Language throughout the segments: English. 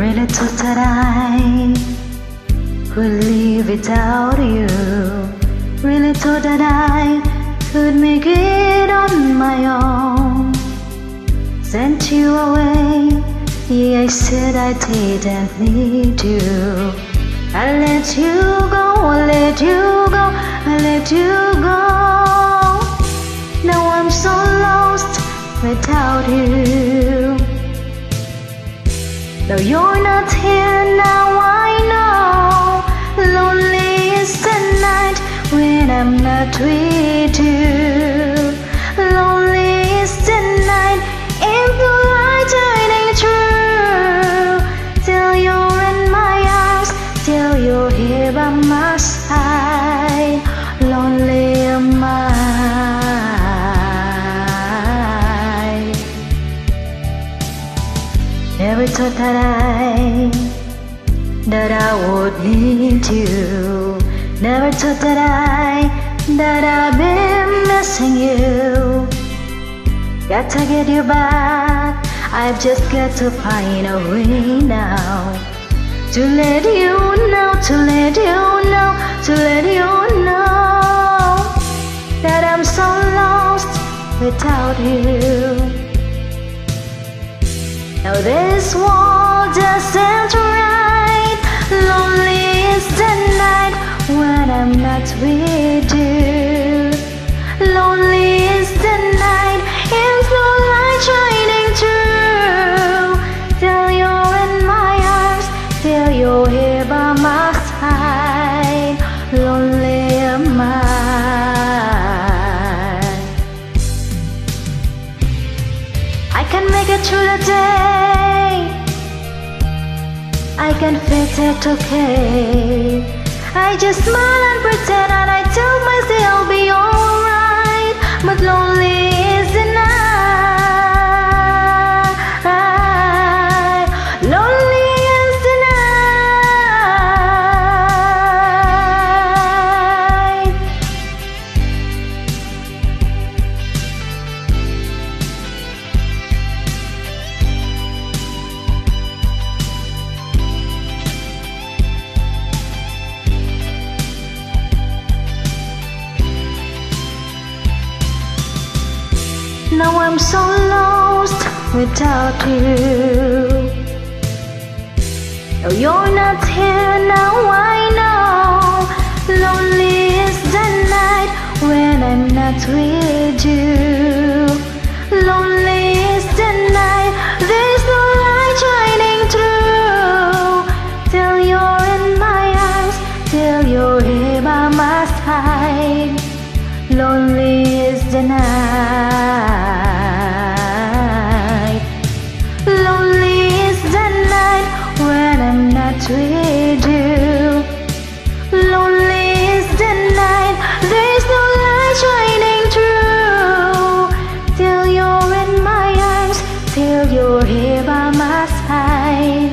Really thought that I could live without you. Really thought that I could make it on my own. Sent you away, yeah, I said I didn't need you. I let you go, I let you go, I let you go. Now I'm so lost without you. Though you're not here now, I know lonely is the night when I'm not with you. Thought that I that I would need you. Never thought that I that I've been missing you. Got to get you back. I've just got to find a way now to let you know, to let you know, to let you know that I'm so lost without you. Now this world doesn't right. Lonely is the night when I'm not with you. Can make it through the day. I can fix it okay. I just smile and pretend, Now I'm so lost without you. Oh, you're not here now, I know. Lonely is the night when I'm not with you. Lonely what we do. Lonely is the night, there's no light shining through. Till you're in my arms, till you're here by my side.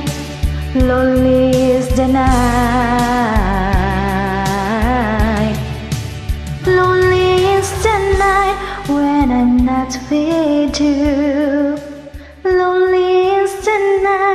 Lonely is the night. Lonely is the night when I'm not with you. Lonely is the night.